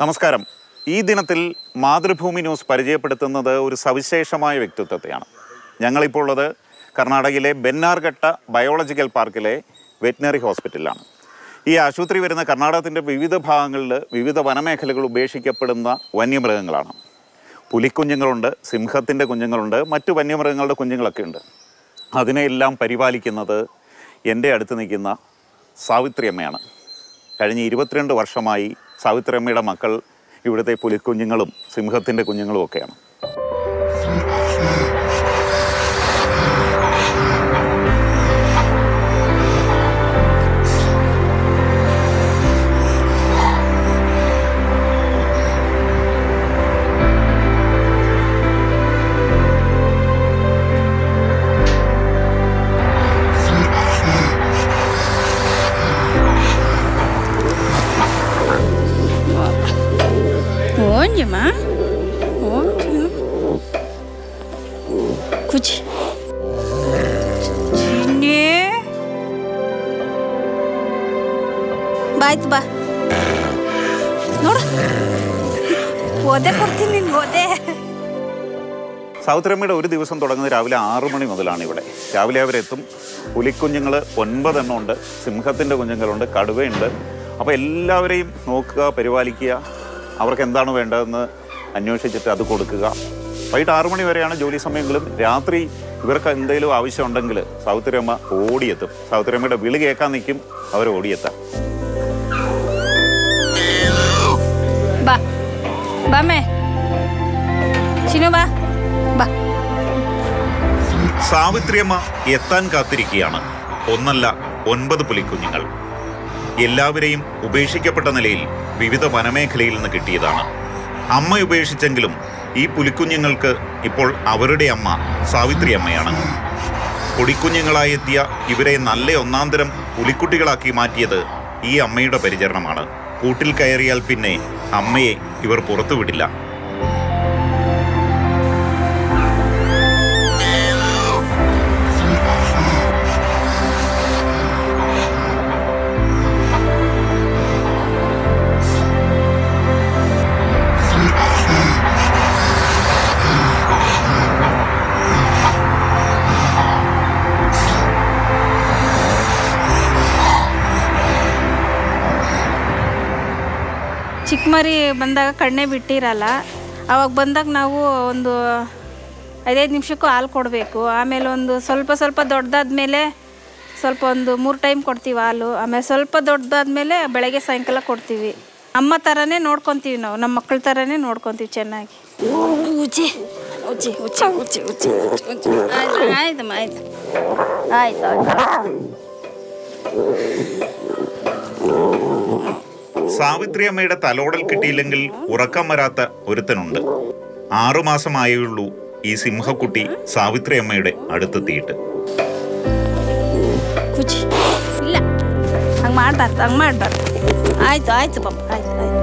നമസ്കാരം. ഈ ദിനത്തിൽ മാതൃഭൂമി ന്യൂസ് പരിചയപ്പെടുത്തുന്നത് ഒരു സവിശേഷമായ വ്യക്തിത്വത്തെയാണ്. ഞങ്ങളിപ്പോൾ ഉള്ളത് കർണാടകയിലെ ബെന്നാർഘട്ട ബയോളജിക്കൽ പാർക്കിലെ വെറ്റിനറി ഹോസ്പിറ്റലിലാണ്. ഈ ആശുപത്രി വരുന്ന കർണാടകത്തിന്റെ വിവിധ ഭാഗങ്ങളിൽ വിവിധ വനമേഖലകൾ ഉപേക്ഷിക്കപ്പെടുന്ന വന്യമൃഗങ്ങളാണ്. പുലിക്കുഞ്ഞുങ്ങളുണ്ട് സിംഹത്തിന്റെ കുഞ്ഞുങ്ങളുണ്ട് മറ്റു വന്യമൃഗങ്ങളുടെ കുഞ്ഞുങ്ങളൊക്കെ ഉണ്ട്. അതിനെയെല്ലാം പരിപാലിക്കുന്നത് എന്റെ അടുത്ത് നിൽക്കുന്ന സാവിത്രി അമ്മയാണ് കഴിഞ്ഞ ഇരുപത്തിരണ്ട് വർഷമായി സാവിത്രിയമ്മയുടെ മക്കൾ ഇവിടുത്തെ പുലിക്കുഞ്ഞുങ്ങളും സിംഹത്തിന്റെ കുഞ്ഞുങ്ങളും ഒക്കെയാണ്. Onde, má? Onde? Cuti. ಚಿನ್ನಿ ಬಾಯ್ತು ಬಾ ನೋಡು ಓದೆ ಕೊಡ್ತೀನಿ ನಿನ್ಗೆ ಓದೆ സാവിത്രിയമ്മയുടെ ഒരു ദിവസം തുടങ്ങുന്നത് രാവിലെ ആറു മണി മുതലാണ് ഇവിടെ രാവിലെ അവരെത്തും പുലിക്കുഞ്ഞുങ്ങൾ ഒൻപതെണ്ണം ഉണ്ട് സിംഹത്തിൻ്റെ കുഞ്ഞുങ്ങളുണ്ട് കടുവയുണ്ട് അപ്പോൾ എല്ലാവരെയും നോക്കുക പരിപാലിക്കുക അവർക്ക് എന്താണ് വേണ്ടതെന്ന് അന്വേഷിച്ചിട്ട് അത് കൊടുക്കുക. വൈകിട്ട് ആറു മണി വരെയാണ് ജോലി സമയങ്ങളും. രാത്രി ഇവർക്ക് എന്തെങ്കിലും ആവശ്യമുണ്ടെങ്കിൽ സാവിത്രിയമ്മ ഓടിയെത്തും. സാവിത്രിയമ്മയുടെ വിളി കേൾക്കാൻ നിൽക്കും. അവർ ഓടിയെത്താം. സാവിത്രിയമ്മ എത്താൻ കാത്തിരിക്കുകയാണ്. ഒന്നല്ല ഒൻപത് പുലിക്കുഞ്ഞുങ്ങൾ. എല്ലാവരെയും ഉപേക്ഷിക്കപ്പെട്ട നിലയിൽ വിവിധ വനമേഖലയിൽ നിന്ന് കിട്ടിയതാണ്. അമ്മ ഉപേക്ഷിച്ചെങ്കിലും ഈ പുലിക്കുഞ്ഞുങ്ങൾക്ക് ഇപ്പോൾ അവരുടെ അമ്മ സാവിത്രി അമ്മയാണ്. പൊടിക്കുഞ്ഞുങ്ങളായി എത്തിയ ഇവരെ നല്ല ഒന്നാന്തരം പുലിക്കുട്ടികളാക്കി മാറ്റിയത് ഈ അമ്മയുടെ പരിചരണമാണ്. കൂട്ടിൽ കയറിയാൽ പിന്നെ അമ്മയെ ഇവർ പുറത്തുവിടില്ല. ಚಿಕ್ಕ ಮರಿ ಬಂದಾಗ ಕಣ್ಣೆ ಬಿಟ್ಟಿರಲ್ಲ. ಅವಾಗ ಬಂದಾಗ ನಾವು ಒಂದು ಐದೈದು ನಿಮಿಷಕ್ಕೂ ಹಾಲು ಕೊಡಬೇಕು. ಆಮೇಲೆ ಒಂದು ಸ್ವಲ್ಪ ಸ್ವಲ್ಪ ದೊಡ್ಡದಾದ ಮೇಲೆ ಸ್ವಲ್ಪ ಒಂದು ಮೂರು ಟೈಮ್ ಕೊಡ್ತೀವಿ ಹಾಲು. ಆಮೇಲೆ ಸ್ವಲ್ಪ ದೊಡ್ಡದಾದ ಮೇಲೆ ಬೆಳಗ್ಗೆ ಸಾಯಂಕಾಲ ಕೊಡ್ತೀವಿ. ಅಮ್ಮ ಥರನೇ ನೋಡ್ಕೊತೀವಿ ನಾವು. ನಮ್ಮ ಮಕ್ಕಳ ಥರನೇ ನೋಡ್ಕೊತೀವಿ ಚೆನ್ನಾಗಿ. ಆಯ್ತು ಆಯ್ತು. ಆಯ್ತು ಆಯ್ತು. സാവിത്രി അമ്മയുടെ തലോടൽ കിട്ടിയില്ലെങ്കിൽ ഉറക്കം വരാത്ത ഒരുത്തനുണ്ട് ആറുമാസമായുള്ളൂ ഈ സിംഹക്കുട്ടി സാവിത്രി അമ്മയുടെ അടുത്തെത്തിയിട്ട് ಕುಚಿ ಇಲ್ಲ ಹಂಗೆ ಮಾಡಬಾರ್ದು ಹಂಗೆ ಮಾಡಬಾರ್ದು ಆಯ್ತು ಆಯ್ತು ಪಾಪ ಆಯ್ತು ಆಯ್ತು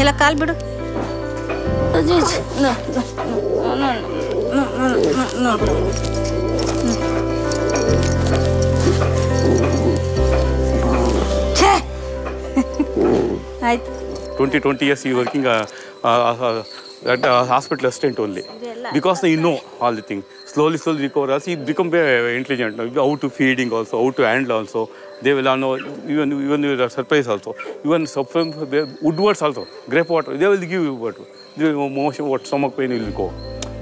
ಎಲ್ಲ ಕಾಲು ಬಿಡು ಅದು На, на, на, на, на, на. ಛೇ ಆಯ್ತು ಟ್ವೆಂಟಿ ಟ್ವೆಂಟಿ ಇಯರ್ಸ್ ಈ working at uh, hospital assistant only. Because you know all the things. Slowly, slowly recover. See, he become very intelligent. How to feeding also, how to handle also. They will know even even surprise also. Even woodwards also, grape water. They will give you water. motion what stomach pain will go.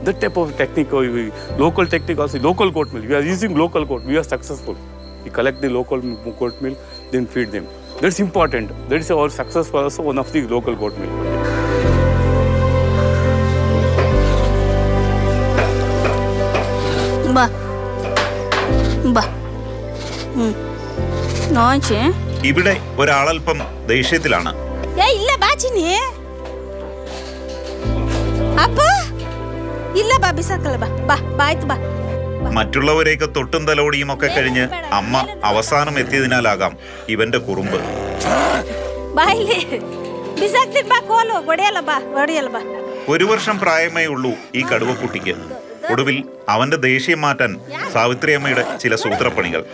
That type of technique, we, local technique also, local goat milk. We are using local goat, we are successful. We collect the local goat milk, then feed them. That's important. That is our success for us, one of the local goat milk. Ba. Ba. Hmm. നോച്ചേ ഇവിടെ ഒരാളൽപ്പം ദേഷ്യത്തിലാണ് ഇല്ല ബാച്ചിനെ ഇല്ല ബാ. ബാ ബാ ബാ. മറ്റുള്ളവരെയൊക്കെ തൊട്ടും തലോടിയും ഒക്കെ കഴിഞ്ഞ് അമ്മ അവസാനം എത്തിയതിനാലാകാം ഇവന്റെ കുറുമ്പ്. ഒരു വർഷം പ്രായമേ ഉള്ളൂ ഈ കടുവക്കുട്ടിക്ക്. ഒടുവിൽ അവന്റെ ദേഷ്യം മാറ്റാൻ സാവിത്രി അമ്മയുടെ ചില സൂത്രപ്പണികൾ.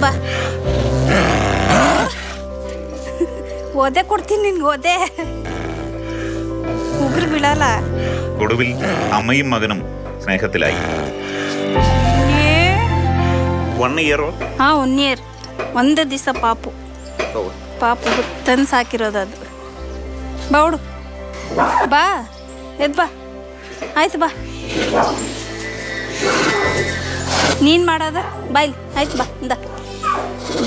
ബാ. ಓದೆ ಕೊಡ್ತೀನಿ ನಿನ್ಗೆ ಓದೆ ಉಗ್ರು ಬೀಳಲ್ಲ ഒടുവിൽ അമ്മയും മകനും സ്നേഹത്തിലായി വൺ ಇಯರ್ ಹಾಂ ಒನ್ ಇಯರ್ ಒಂದು ದಿವಸ ಪಾಪು ಪಾಪು ತಂದು ಸಾಕಿರೋದು ಅದು ಬಾ ಹುಡು ಬಾ ಎದ್ ಬಾ ಆಯ್ತು ಬಾ ನೀನು ಮಾಡೋದ ಬಾಯ್ಲಿ ಆಯ್ತು ಬಾ ಇಂದ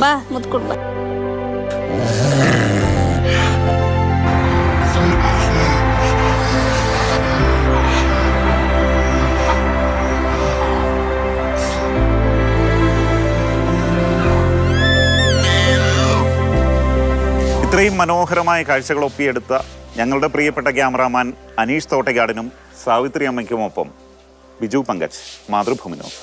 ಬಾ ಮುದ್ಕೊಡು ಬಾ ഇത്രയും മനോഹരമായ കാഴ്ചകൾ ഒപ്പിയെടുത്ത ഞങ്ങളുടെ പ്രിയപ്പെട്ട ക്യാമറാമാൻ അനീഷ് തോട്ടയ്ക്കാടിനും സാവിത്രി അമ്മയ്ക്കുമൊപ്പം ബിജു പങ്കജ് മാതൃഭൂമി ന്യൂസ്.